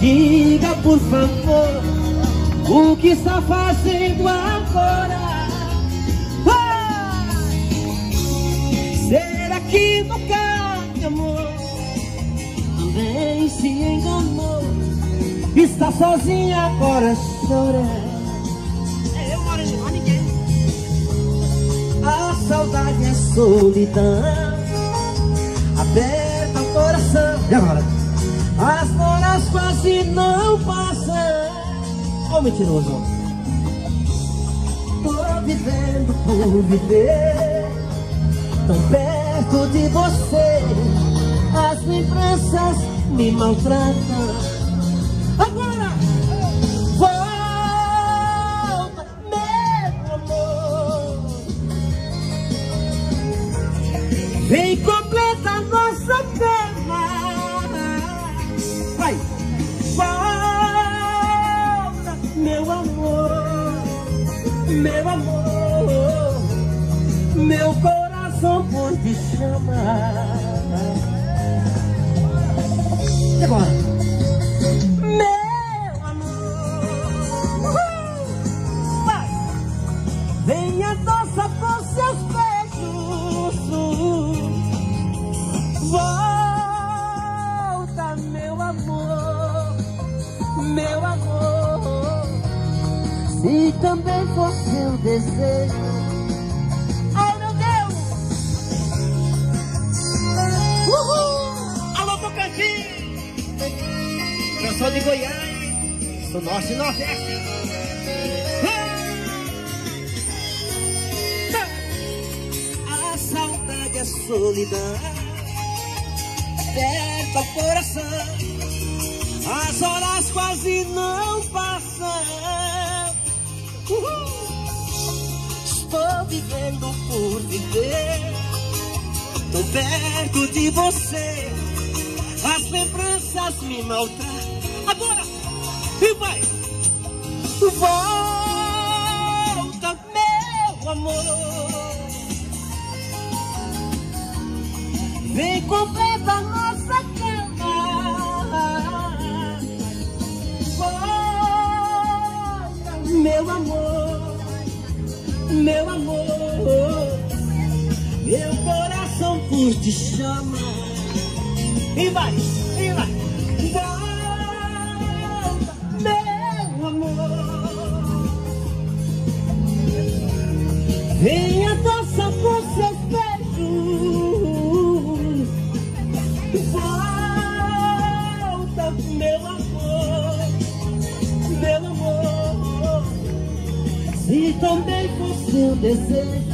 Diga por favor o que está fazendo agora. Ah! Será que nunca me amou? Também se enganou. Está sozinha agora chorando. A saudade é solidão. Aperta o coração. E agora? As horas quase não passam Ô mentiroso Tô vivendo por viver Tão perto de você As lembranças me maltratam. Agora Volta, meu amor. Vem completa meu amor, meu coração por te chamar. Se também for seu desejo. Ai meu Deus! Uhul! Alô Tocantins! Eu sou de Goiás Sou norte e nordeste. A saudade é solidão Aperta o coração. As horas quase não vivendo por viver. Tô perto de você. As lembranças me maltratam. Agora! E vai! Volta, meu amor. Vem completa nossa meu amor, meu amor, meu coração por te chama. E vai, e vai, volta, meu amor. Venha dançar Se também for seu desejo